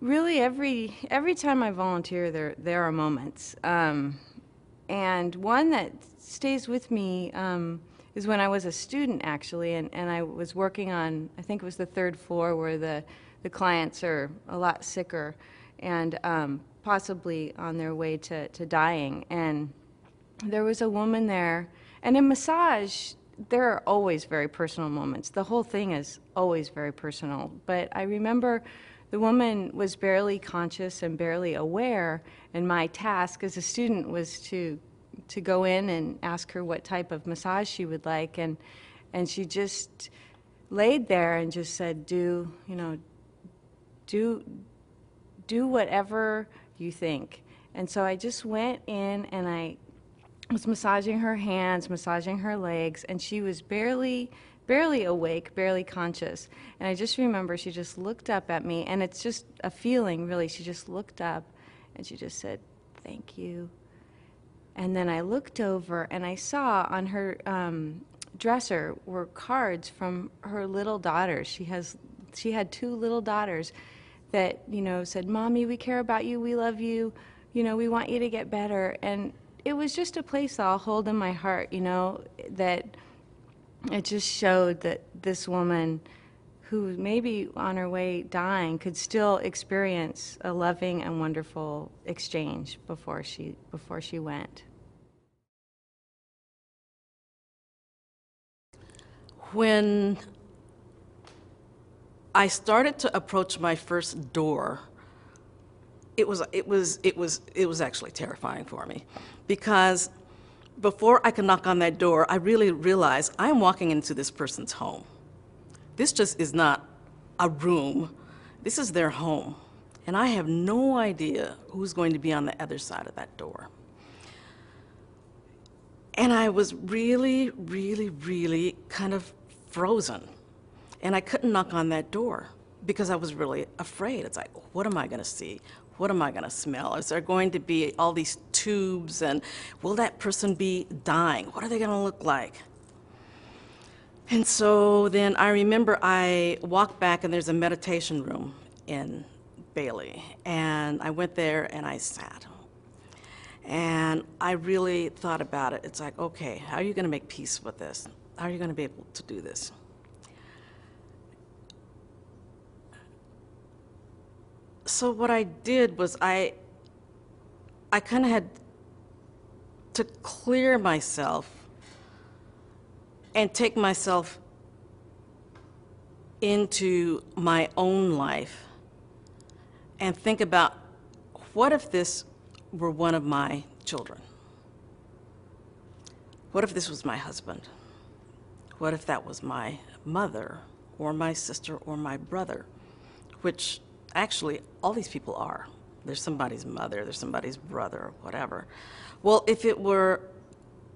Really, every every time I volunteer, there there are moments, um, and one that stays with me um, is when I was a student, actually, and, and I was working on I think it was the third floor where the the clients are a lot sicker, and um, possibly on their way to, to dying, and there was a woman there, and in massage. There are always very personal moments. The whole thing is always very personal. But I remember the woman was barely conscious and barely aware, and my task as a student was to to go in and ask her what type of massage she would like, and and she just laid there and just said, "Do you know? Do do whatever you think." And so I just went in and I was massaging her hands, massaging her legs, and she was barely barely awake, barely conscious. And I just remember she just looked up at me, and it's just a feeling, really. She just looked up and she just said, Thank you. And then I looked over and I saw on her um, dresser were cards from her little daughters. She has she had two little daughters that, you know, said, Mommy, we care about you, we love you, you know, we want you to get better. And it was just a place I'll hold in my heart, you know, that it just showed that this woman who maybe on her way dying could still experience a loving and wonderful exchange before she before she went. When I started to approach my first door, it was it was it was it was actually terrifying for me because before I can knock on that door, I really realize I'm walking into this person's home. This just is not a room. This is their home. And I have no idea who's going to be on the other side of that door. And I was really, really, really kind of frozen. And I couldn't knock on that door because I was really afraid. It's like, what am I going to see? What am I going to smell? Is there going to be all these tubes? And will that person be dying? What are they going to look like? And so then I remember I walked back, and there's a meditation room in Bailey. And I went there and I sat. And I really thought about it. It's like, okay, how are you going to make peace with this? How are you going to be able to do this? So what I did was I I kind of had to clear myself and take myself into my own life and think about what if this were one of my children? What if this was my husband? What if that was my mother or my sister or my brother? Which actually, all these people are. There's somebody's mother, there's somebody's brother, whatever. Well, if it were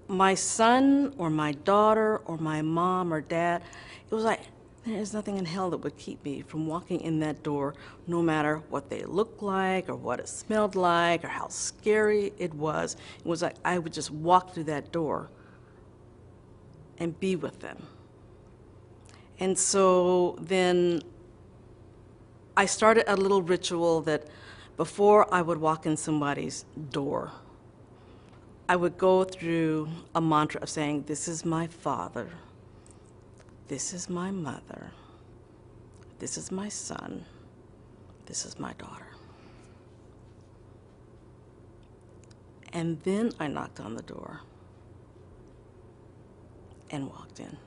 my son or my daughter or my mom or dad, it was like, there's nothing in hell that would keep me from walking in that door, no matter what they looked like or what it smelled like or how scary it was. It was like I would just walk through that door and be with them. And so then I started a little ritual that before I would walk in somebody's door, I would go through a mantra of saying, This is my father, this is my mother, this is my son, this is my daughter. And then I knocked on the door and walked in.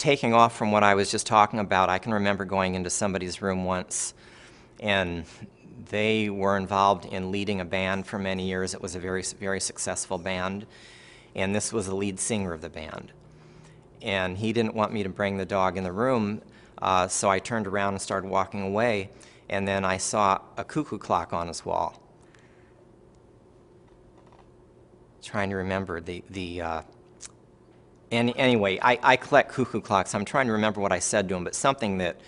Taking off from what I was just talking about, I can remember going into somebody's room once and they were involved in leading a band for many years. It was a very, very successful band, and this was the lead singer of the band. And he didn't want me to bring the dog in the room, uh, so I turned around and started walking away, and then I saw a cuckoo clock on his wall. Trying to remember the, the uh, and anyway, I, I collect cuckoo clocks. I'm trying to remember what I said to him, but something that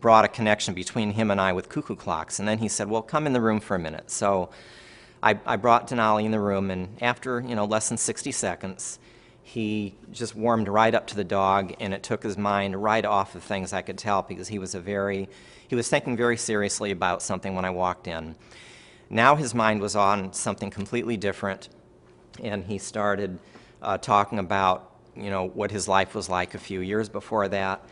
brought a connection between him and I with cuckoo clocks. And then he said, well, come in the room for a minute. So I, I brought Denali in the room, and after, you know, less than 60 seconds, he just warmed right up to the dog, and it took his mind right off of things I could tell because he was a very, he was thinking very seriously about something when I walked in. Now his mind was on something completely different, and he started uh, talking about, you know, what his life was like a few years before that.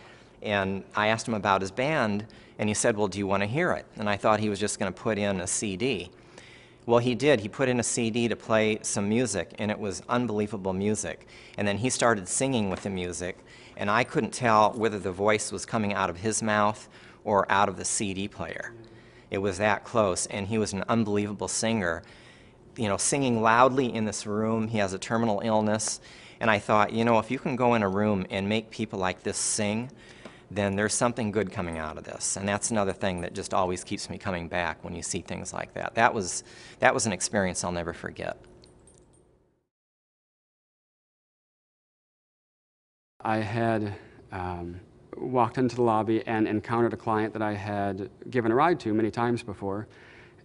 And I asked him about his band, and he said, Well, do you want to hear it? And I thought he was just going to put in a CD. Well, he did. He put in a CD to play some music, and it was unbelievable music. And then he started singing with the music, and I couldn't tell whether the voice was coming out of his mouth or out of the CD player. It was that close, and he was an unbelievable singer. You know, singing loudly in this room. He has a terminal illness. And I thought, you know, if you can go in a room and make people like this sing, then there's something good coming out of this. And that's another thing that just always keeps me coming back when you see things like that. That was, that was an experience I'll never forget. I had um, walked into the lobby and encountered a client that I had given a ride to many times before.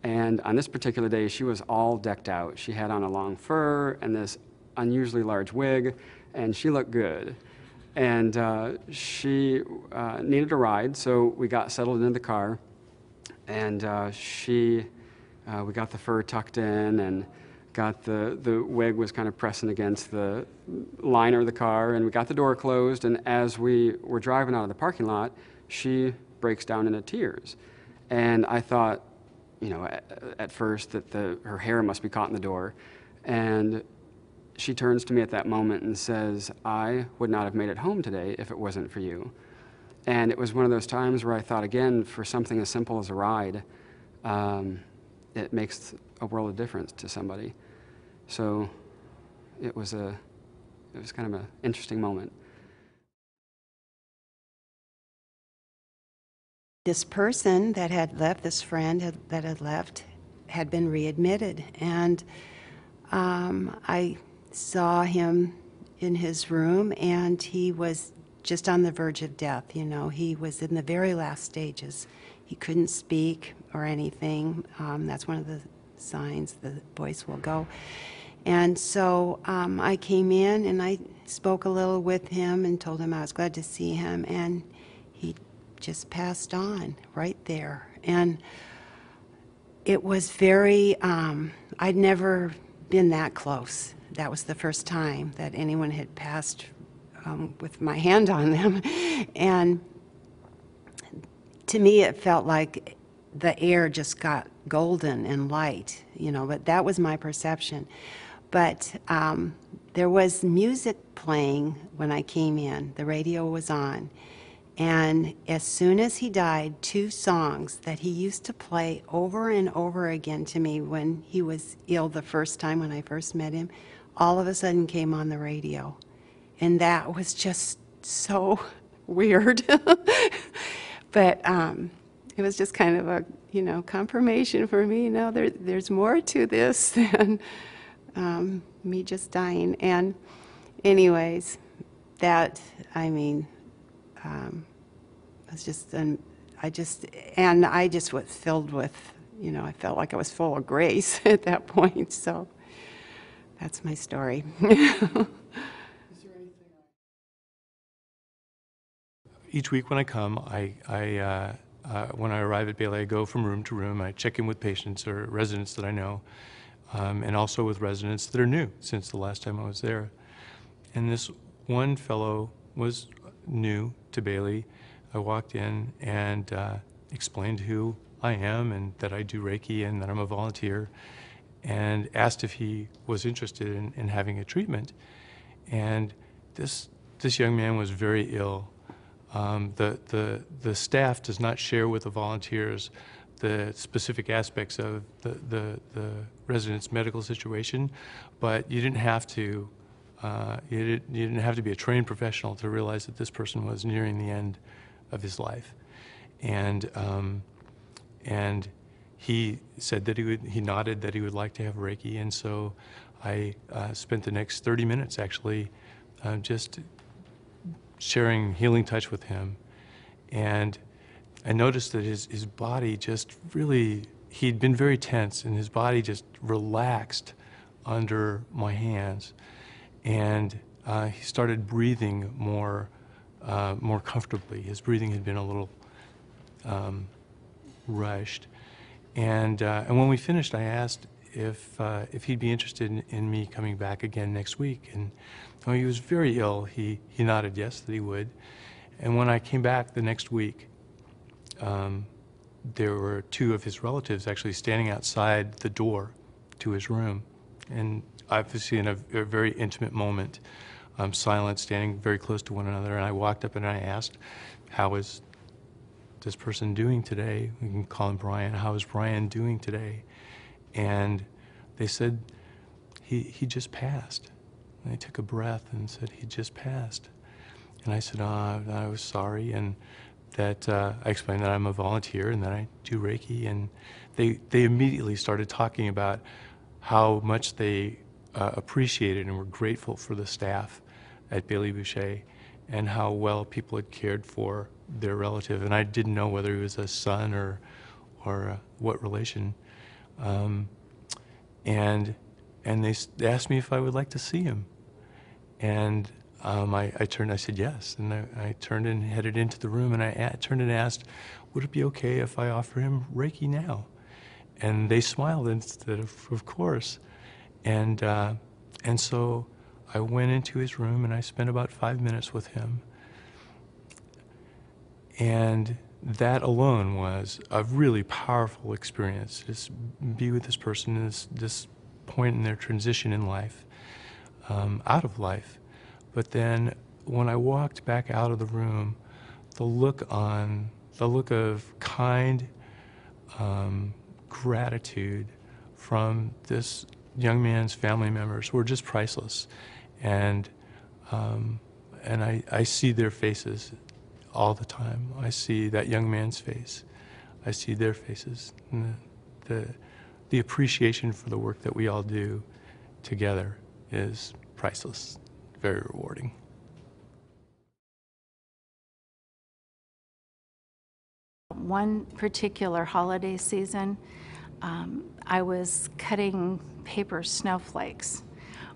And on this particular day, she was all decked out. She had on a long fur and this unusually large wig, and she looked good. And uh, she uh, needed a ride, so we got settled into the car. And uh, she, uh, we got the fur tucked in and got the, the wig was kind of pressing against the liner of the car, and we got the door closed. And as we were driving out of the parking lot, she breaks down into tears. And I thought, you know, at, at first that the, her hair must be caught in the door. And she turns to me at that moment and says, I would not have made it home today if it wasn't for you. And it was one of those times where I thought, again, for something as simple as a ride, um, it makes a world of difference to somebody. So it was a, it was kind of an interesting moment. This person that had left, this friend had, that had left, had been readmitted. And um, I saw him in his room, and he was just on the verge of death. You know, he was in the very last stages. He couldn't speak or anything. Um, that's one of the signs the voice will go. And so um, I came in and I spoke a little with him and told him I was glad to see him, and he just passed on right there. And it was very, um, I'd never been that close. That was the first time that anyone had passed um, with my hand on them. And to me, it felt like the air just got golden and light, you know, but that was my perception. But um, there was music playing when I came in, the radio was on. And as soon as he died, two songs that he used to play over and over again to me when he was ill the first time when I first met him, all of a sudden came on the radio. And that was just so weird. but um, it was just kind of a, you know, confirmation for me, you know, there, there's more to this than um, me just dying. And anyways, that, I mean, um, was just, an, I just, and I just was filled with, you know, I felt like I was full of grace at that point. So that's my story. Each week when I come, I, I uh, uh, when I arrive at Bailey, I go from room to room. I check in with patients or residents that I know, um, and also with residents that are new since the last time I was there. And this one fellow was new to Bailey. I walked in and uh, explained who I am and that I do Reiki and that I'm a volunteer, and asked if he was interested in, in having a treatment. And this this young man was very ill um, the, the, the staff does not share with the volunteers the specific aspects of the, the, the resident's medical situation, but you didn't have to uh, you, did, you didn't have to be a trained professional to realize that this person was nearing the end of his life, and um, and he said that he would he nodded that he would like to have Reiki, and so I uh, spent the next 30 minutes actually uh, just sharing healing touch with him. And I noticed that his, his body just really, he'd been very tense and his body just relaxed under my hands. And uh, he started breathing more, uh, more comfortably. His breathing had been a little um, rushed. And, uh, and when we finished, I asked if, uh, if he'd be interested in, in me coming back again next week. And though he was very ill, he, he nodded yes, that he would. And when I came back the next week, um, there were two of his relatives actually standing outside the door to his room. And obviously, in a, a very intimate moment, um, silent, standing very close to one another. And I walked up and I asked, How is this person doing today? We can call him Brian. How is Brian doing today? And they said, He, he just passed. And they took a breath and said, He just passed. And I said, oh, I was sorry. And that uh, I explained that I'm a volunteer and that I do Reiki. And they, they immediately started talking about how much they uh, appreciated and were grateful for the staff at Bailey Boushay and how well people had cared for their relative. And I didn't know whether he was a son or, or uh, what relation. Um, and and they, they asked me if I would like to see him. And um, I, I turned, I said yes. And I, I turned and headed into the room and I turned and asked, would it be okay if I offer him Reiki now? And they smiled instead of, of course. And, uh, and so I went into his room and I spent about five minutes with him. And that alone was a really powerful experience. Just be with this person in this, this point in their transition in life, um, out of life. But then when I walked back out of the room, the look on, the look of kind um, gratitude from this young man's family members were just priceless. And, um, and I, I see their faces all the time. I see that young man's face. I see their faces. The, the, the appreciation for the work that we all do together is priceless, very rewarding. One particular holiday season, um, I was cutting paper snowflakes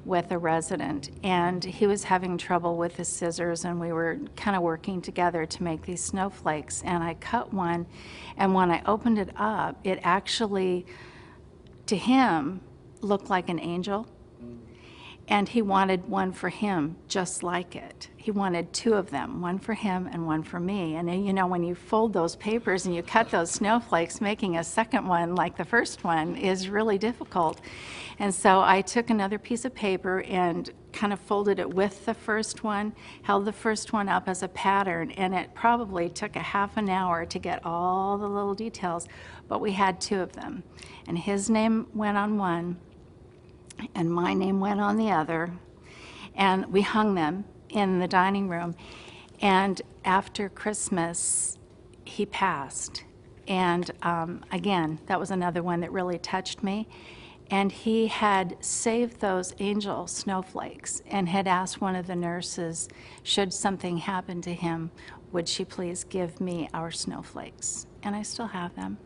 with a resident, and he was having trouble with the scissors, and we were kind of working together to make these snowflakes. And I cut one, and when I opened it up, it actually, to him, looked like an angel. And he wanted one for him, just like it. He wanted two of them, one for him and one for me. And you know, when you fold those papers and you cut those snowflakes, making a second one like the first one is really difficult. And so I took another piece of paper and kind of folded it with the first one, held the first one up as a pattern, and it probably took a half an hour to get all the little details, but we had two of them. And his name went on one, and my name went on the other. And we hung them in the dining room. And after Christmas, he passed. And um, again, that was another one that really touched me. And he had saved those angel snowflakes and had asked one of the nurses, should something happen to him, would she please give me our snowflakes? And I still have them.